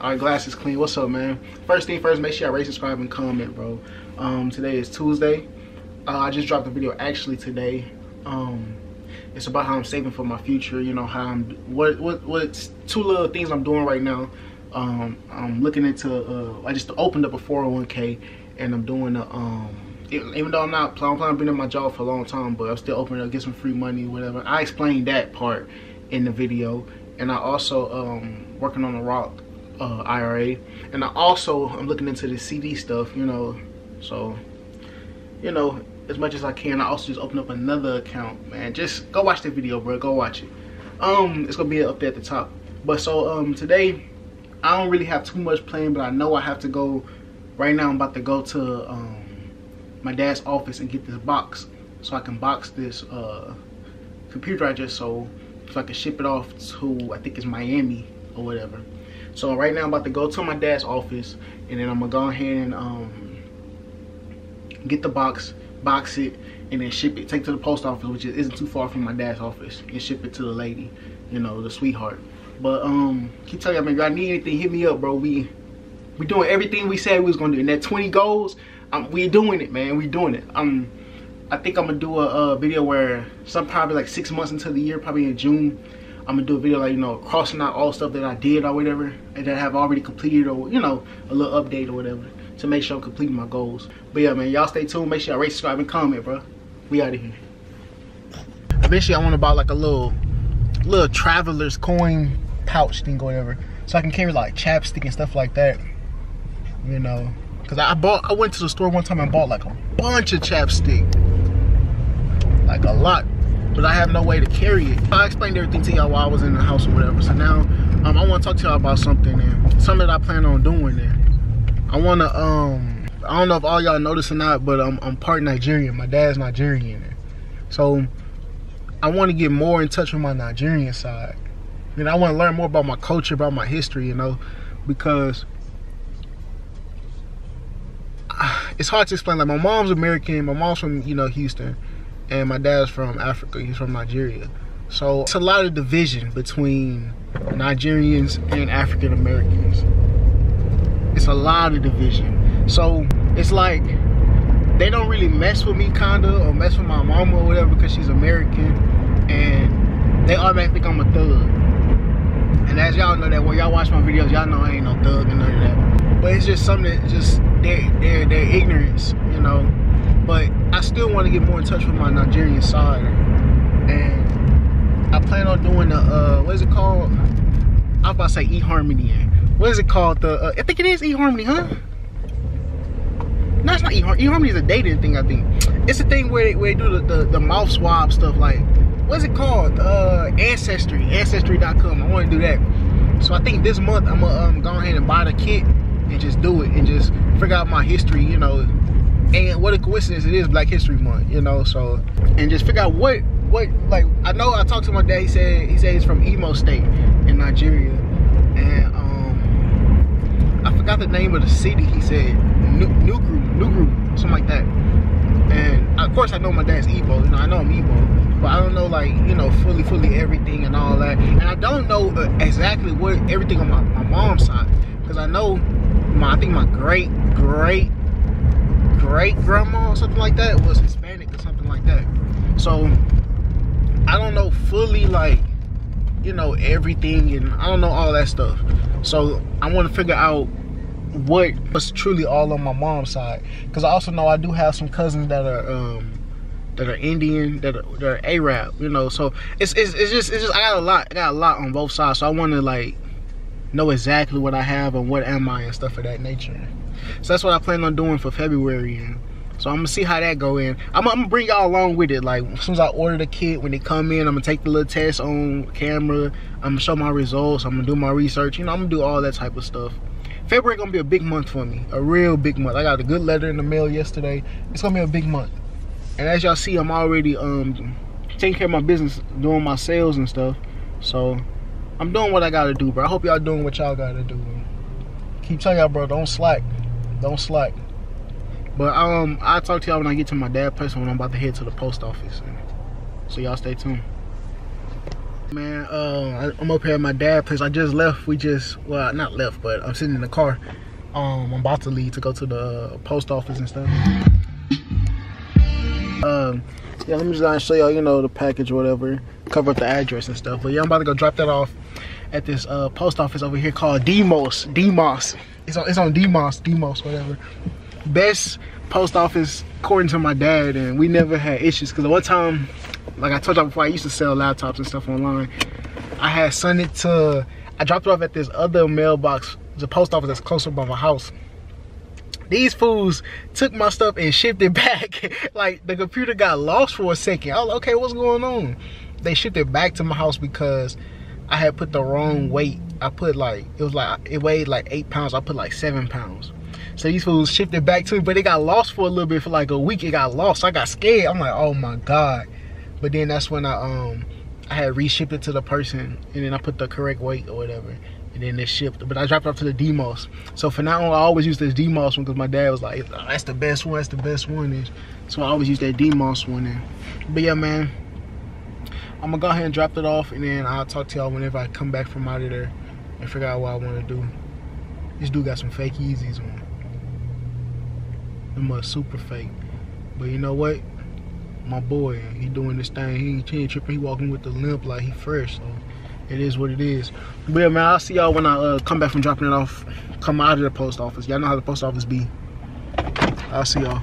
Right, glasses clean. What's up, man? First thing first, make sure y'all rate, subscribe, and comment, bro. Um, today is Tuesday. Uh, I just dropped a video actually today. Um, it's about how I'm saving for my future. You know how I'm what what what two little things I'm doing right now. Um, I'm looking into. Uh, I just opened up a 401k, and I'm doing a um. Even though I'm not I'm planning on being in my job for a long time, but I'm still opening up, get some free money, whatever. I explained that part in the video, and I also um working on a Roth uh, IRA, and I also I'm looking into the CD stuff, you know. So, you know, as much as I can, I also just open up another account, man. Just go watch the video, bro. Go watch it. Um, it's gonna be up there at the top. But so um today, I don't really have too much planned, but I know I have to go. Right now, I'm about to go to um my dad's office and get this box, so I can box this uh computer I just sold, so I can ship it off to I think it's Miami or whatever. So right now I'm about to go to my dad's office and then I'm gonna go ahead and um, get the box, box it, and then ship it, take it to the post office, which isn't too far from my dad's office, and ship it to the lady, you know, the sweetheart. But um, keep telling y'all, man, if y'all need anything, hit me up, bro. We we doing everything we said we was gonna do. And that 20 goals, um, we doing it, man. We doing it. Um, I think I'm gonna do a, a video where some probably like six months into the year, probably in June, I'm gonna do a video like, you know, crossing out all stuff that I did or whatever and that I have already completed or, you know, a little update or whatever to make sure I'm completing my goals. But yeah, man, y'all stay tuned. Make sure y'all rate, subscribe, and comment, bro. We out of here. Eventually, I want to buy like a little, little traveler's coin pouch thing or whatever. So I can carry like chapstick and stuff like that. You know, because I bought, I went to the store one time and bought like a bunch of chapstick. Like a lot but I have no way to carry it. I explained everything to y'all while I was in the house or whatever. So now um, I want to talk to y'all about something and something that I plan on doing there. I want to, um, I don't know if all y'all notice or not, but I'm, I'm part Nigerian. My dad's Nigerian. So I want to get more in touch with my Nigerian side. And I want to learn more about my culture, about my history, you know, because it's hard to explain. Like my mom's American, my mom's from, you know, Houston and my dad's from Africa. He's from Nigeria. So it's a lot of division between Nigerians and African Americans. It's a lot of division. So it's like they don't really mess with me kinda or mess with my mama or whatever because she's American and they automatically think I'm a thug. And as y'all know that when y'all watch my videos, y'all know I ain't no thug and none of that. But it's just something that just their their their ignorance, you know still want to get more in touch with my Nigerian side. And I plan on doing the, uh, what is it called? I was about to say eHarmony. What is it called? The uh, I think it is eHarmony, huh? No, it's not eHarmony. eHarmony is a dating thing, I think. It's a thing where they, where they do the, the, the mouth swab stuff. Like, what's it called? Uh, Ancestry. Ancestry.com. I want to do that. So I think this month I'm to um, go ahead and buy the kit and just do it and just figure out my history, you know, and what a coincidence it is Black History Month, you know. So and just figure out what what like I know I talked to my dad. He said he said he's from Imo State in Nigeria, and um I forgot the name of the city. He said Nugru, Nugru, something like that. And of course I know my dad's Igbo. You know I know I'm Igbo, but I don't know like you know fully fully everything and all that. And I don't know uh, exactly what everything on my, my mom's side because I know my I think my great great great grandma or something like that was Hispanic or something like that. So I don't know fully like you know everything and I don't know all that stuff. So I want to figure out what was truly all on my mom's side because I also know I do have some cousins that are um that are Indian that are, that are Arab, you know. So it's, it's it's just it's just I got a lot I got a lot on both sides. So I want to like know exactly what I have and what am I and stuff of that nature. So that's what I plan on doing for February. And so I'm gonna see how that go in. I'm, I'm gonna bring y'all along with it. Like as soon as I order the kit, when they come in, I'm gonna take the little test on camera. I'm gonna show my results. I'm gonna do my research. You know, I'm gonna do all that type of stuff. February gonna be a big month for me. A real big month. I got a good letter in the mail yesterday. It's gonna be a big month. And as y'all see, I'm already um taking care of my business, doing my sales and stuff. So I'm doing what I gotta do, bro. I hope y'all doing what y'all gotta do. Keep telling y'all, bro, don't slack. Don't slack. But um, I'll talk to y'all when I get to my dad's place when I'm about to head to the post office. So y'all stay tuned. Man, uh, I'm up here at my dad's place. I just left. We just, well, not left, but I'm sitting in the car. Um, I'm about to leave to go to the post office and stuff. Um, yeah, let me just show y'all, you know, the package whatever, cover up the address and stuff. But yeah, I'm about to go drop that off at this uh, post office over here called Demos. Demos. It's on, it's on Demos, Demos, whatever. Best post office according to my dad, and we never had issues. Cause at one time, like I told y'all before, I used to sell laptops and stuff online. I had sent it to, I dropped it off at this other mailbox, the post office that's closer by my house these fools took my stuff and shipped it back. like the computer got lost for a second. I was like, okay, what's going on? They shipped it back to my house because I had put the wrong weight. I put like, it was like, it weighed like eight pounds. I put like seven pounds. So these fools shipped it back to me, but it got lost for a little bit for like a week. It got lost. I got scared. I'm like, oh my God. But then that's when I, um, I had reshipped it to the person and then I put the correct weight or whatever and then it shipped. But I dropped off to the Demos. So for now on, I always use this Demos one because my dad was like, that's the best one, that's the best one. And so I always use that Demos one. And, but yeah, man, I'm gonna go ahead and drop it off and then I'll talk to y'all whenever I come back from out of there and figure out what I wanna do. This dude got some fake Yeezys on. Them are super fake. But you know what? My boy, he doing this thing. He, he ain't tripping. He walking with the limp like he fresh. So it is what it is. But yeah, man, I'll see y'all when I uh, come back from dropping it off. Come out of the post office. Y'all know how the post office be. I'll see y'all.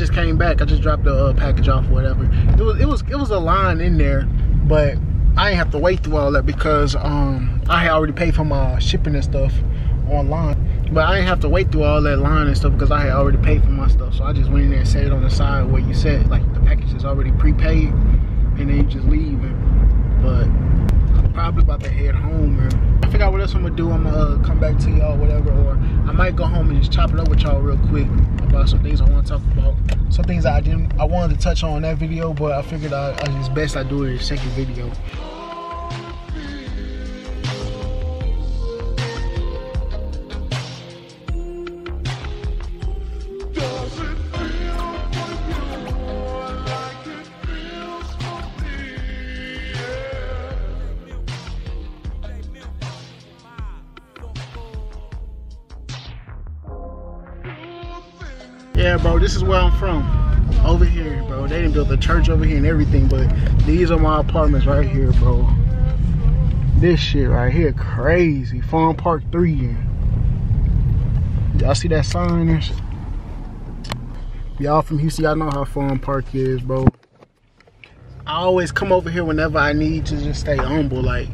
Just came back. I just dropped the uh, package off or whatever. It was it was it was a line in there, but I didn't have to wait through all that because um I had already paid for my shipping and stuff online. But I didn't have to wait through all that line and stuff because I had already paid for my stuff. So I just went in there and set it on the side where you said like the package is already prepaid and then you just leave. And, but I'm probably about to head home man. Figure out what else I'm gonna do. I'm gonna uh, come back to y'all, whatever, or I might go home and just chop it up with y'all real quick about some things I want to talk about. Some things I didn't, I wanted to touch on in that video, but I figured I, I, it's best I do it in a second video. Yeah, bro, this is where I'm from. Over here, bro. They didn't build the church over here and everything, but these are my apartments right here, bro. This shit right here, crazy. Farm Park 3. Y'all see that sign? Y'all from Houston, y'all know how Farm Park is, bro. I always come over here whenever I need to just stay humble, like.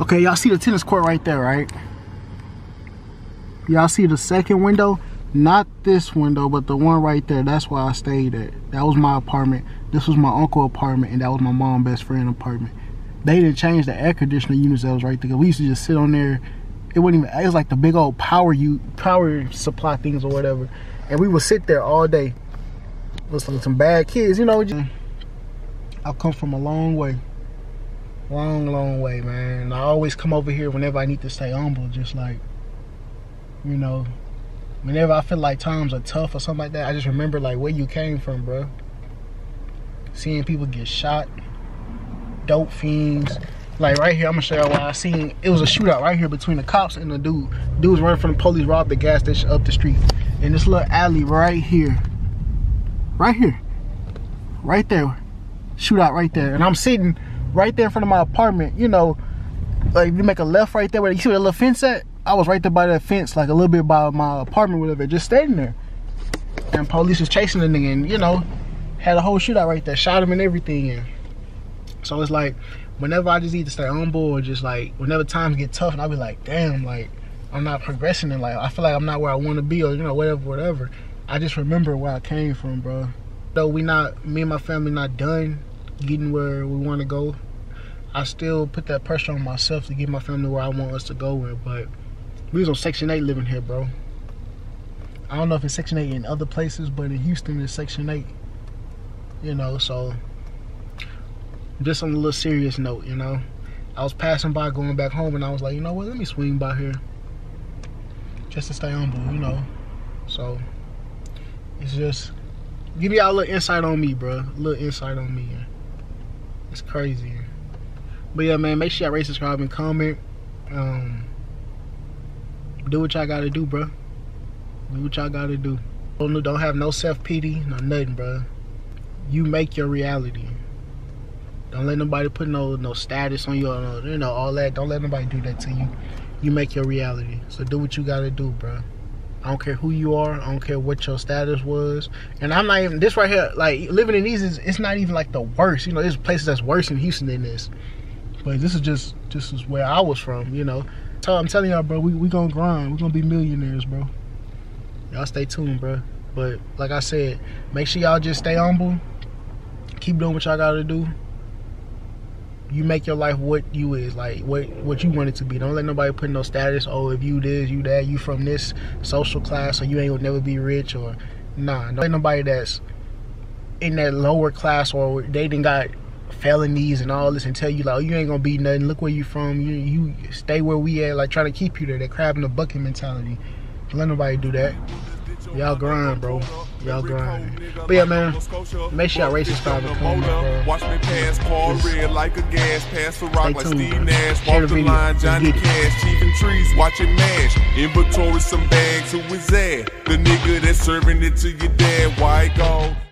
Okay, y'all see the tennis court right there, right? Y'all see the second window? Not this window but the one right there that's where i stayed at. That was my apartment. This was my uncle apartment and that was my mom best friend apartment. They didn't change the air conditioner units that was right there. We used to just sit on there. It wasn't even it was like the big old power you power supply things or whatever. And we would sit there all day. Listen to some bad kids you know. I've come from a long way. Long long way man. I always come over here whenever i need to stay humble just like you know whenever I feel like times are tough or something like that, I just remember like where you came from, bro. Seeing people get shot, dope fiends. Like right here, I'm gonna show y'all why I seen it was a shootout right here between the cops and the dude. Dude was running from the police, robbed the gas station up the street. In this little alley right here. Right here. Right there. Shootout right there. And I'm sitting right there in front of my apartment, you know, like you make a left right there where you see where the little fence at? I was right there by that fence, like a little bit by my apartment, whatever, just standing there. And police was chasing the nigga and, you know, had a whole shootout right there, shot him and everything. And so it's like, whenever I just need to stay on board, just like, whenever times get tough, and I'll be like, damn, like, I'm not progressing in life. I feel like I'm not where I want to be or, you know, whatever, whatever. I just remember where I came from, bro. Though we not, me and my family not done getting where we want to go, I still put that pressure on myself to get my family where I want us to go with, but we was on Section 8 living here, bro. I don't know if it's Section 8 in other places, but in Houston it's Section 8. You know, so just on a little serious note, you know. I was passing by going back home and I was like, you know what, let me swing by here. Just to stay humble, you know. So it's just give y'all a little insight on me, bro. A little insight on me. It's crazy. But yeah, man, make sure y'all rate, subscribe, and comment. Um, do what y'all gotta do, bro. Do what y'all gotta do. Don't, don't have no self-pity, no nothing, bro. You make your reality. Don't let nobody put no no status on you, no, you know, all that. Don't let nobody do that to you. You make your reality. So do what you gotta do, bro. I don't care who you are. I don't care what your status was. And I'm not even this right here. Like living in these is it's not even like the worst. You know, there's places that's worse in Houston than this. But this is just this is where I was from. You know, I'm telling y'all, bro, we we gonna grind. We gonna be millionaires, bro. Y'all stay tuned, bro. But like I said, make sure y'all just stay humble. Keep doing what y'all gotta do you make your life what you is like what what you want it to be don't let nobody put no status oh if you this you that you from this social class or you ain't gonna never be rich or nah don't let nobody that's in that lower class or they didn't got felonies and all this and tell you like oh, you ain't gonna be nothing look where you from you you stay where we at like trying to keep you there that crab in the bucket mentality don't let nobody do that Y'all grind, bro. Y'all grind. But yeah, man, make sure y'all rate, subscribe, and comment, bro. Watch me pass Paul Red like a gas pass for rock like Steve Nash. Walk the line, Johnny Cash, Chief and Trees, watch it mash. Inventory some bags, who is that? The nigga that's serving it to your dad, why go?